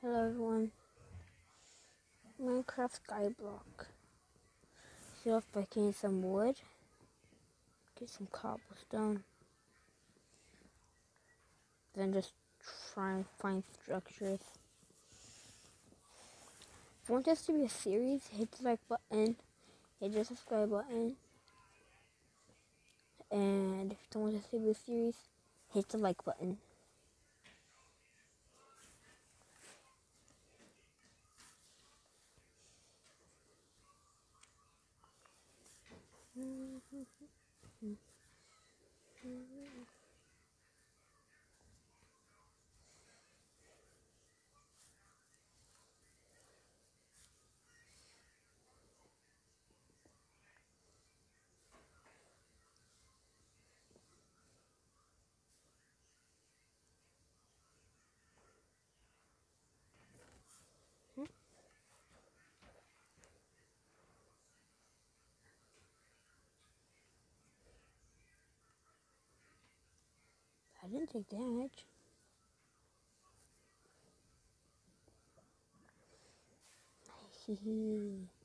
Hello everyone. Minecraft Skyblock. See if I can get some wood. Get some cobblestone. Then just try and find structures. If you want this to be a series, hit the like button, hit the subscribe button. And if you don't want this to be a series, hit the like button. 嗯哼哼，嗯嗯。I didn't take damage. Hehe.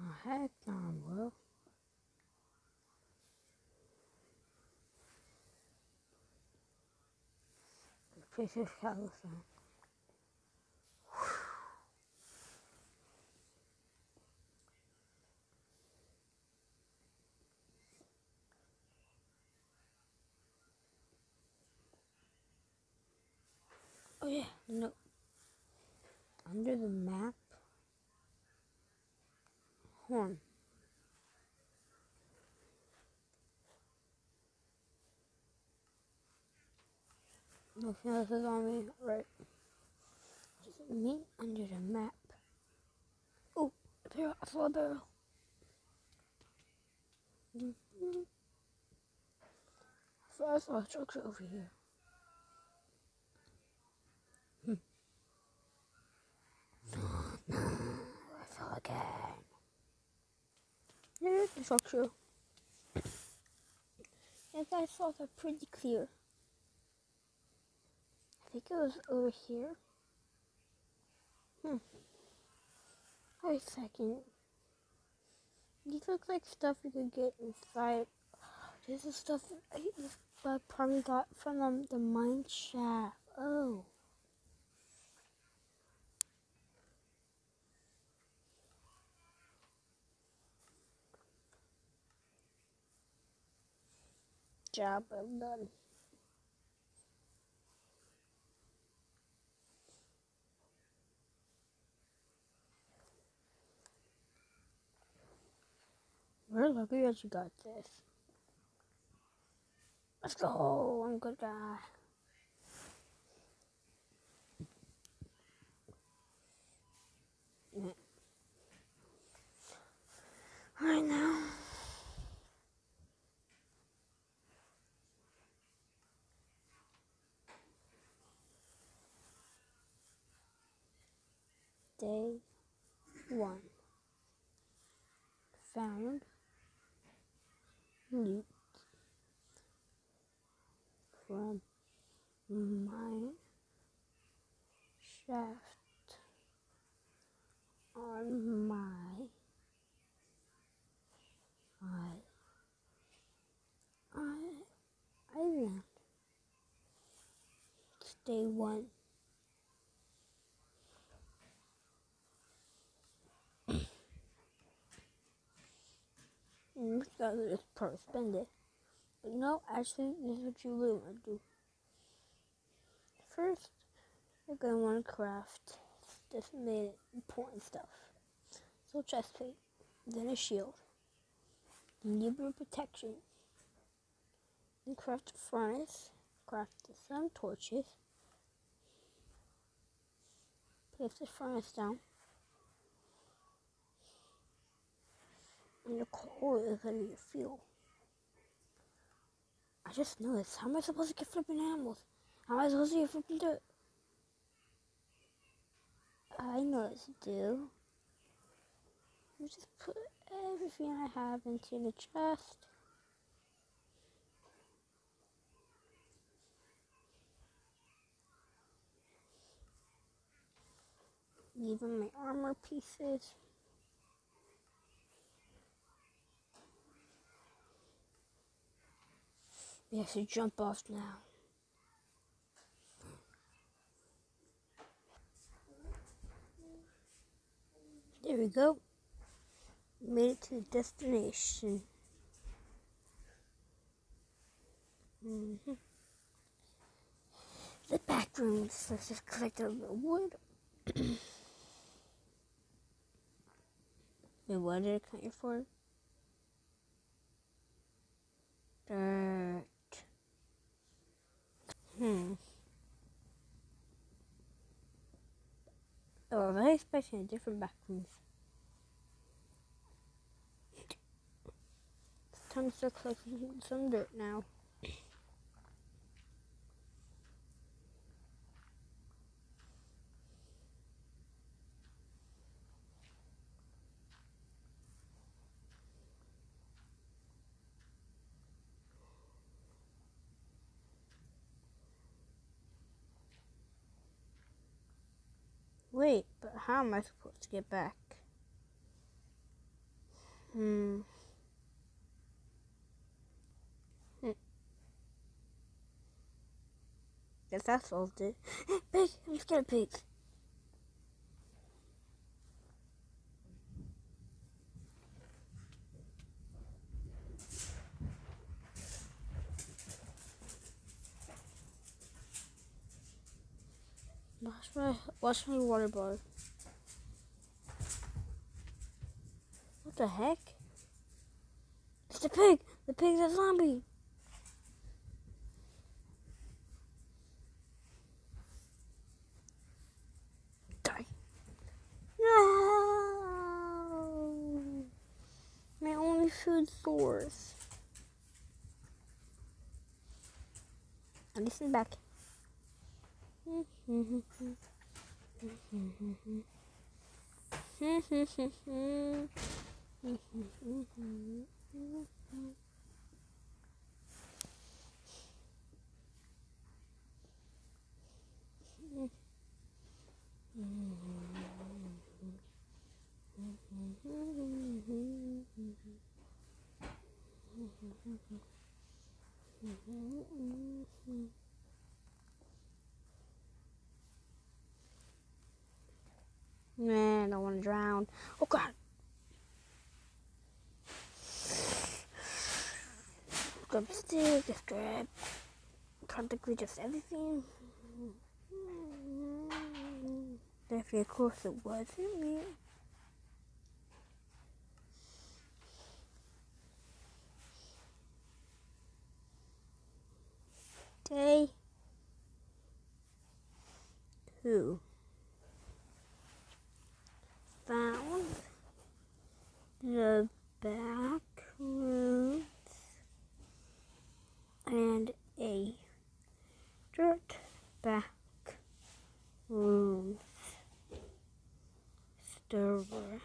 Oh, heck no, bro. Is cobblestone. Oh yeah, no. Under the map. Horn. Nothing else is on me. Right. Just me under the map. Oh, a barrel. I saw a barrel. Mhm. So I saw a structure over here. Hmm. No, I fell again. Here's the structure. Yes, I saw that pretty clear. I think it was over here. Hmm. Wait a second. These look like stuff you could get inside. This is stuff I probably got from um, the mine shaft. Oh. Job well done. Lucky you got this. Let's go. I'm good guy. Right now. Day one. Found loot from mine shaft on my I I island. It's day one. This guy just probably spend it. But no, actually, this is what you really want to do. First, you're going to want to craft this main important stuff. So chest plate, then a shield, Libra protection, then craft a furnace, craft some torches, place the furnace down, and the coal is to be fuel. I just noticed. How am I supposed to get flipping animals? How am I supposed to get flipping dirt? I know what to do. I just put everything I have into the chest. Even my armor pieces. We have to jump off now. There we go. Made it to the destination. Mm -hmm. The back rooms. Let's just collect a little wood. Wait, what did it count you for? Dirt. Hmm. Oh, I was expecting different back rooms. It's time to collecting some dirt now. Wait, but how am I supposed to get back? Hmm. hmm. Guess that solved it. Pig! I'm scared of pigs. Watch my watch my water bar. What the heck? It's the pig! The pig's a zombie! Die. No! My only food source. I listen back. God. Grab a grab practically just everything. Definitely, of course, it wasn't me. Day two. found the back rooms and a dirt back rooms storage.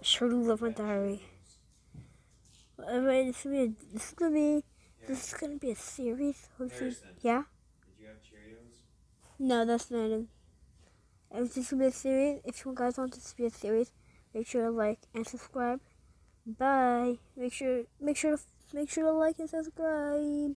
I sure do love my diary. Alright, this is gonna be, this is gonna be this is gonna be a series. Hopefully, yeah. Did you have Cheerios? No, that's not it. If this gonna be a series, if you guys want this to be a series, make sure to like and subscribe. Bye. Make sure, make sure, make sure to like and subscribe.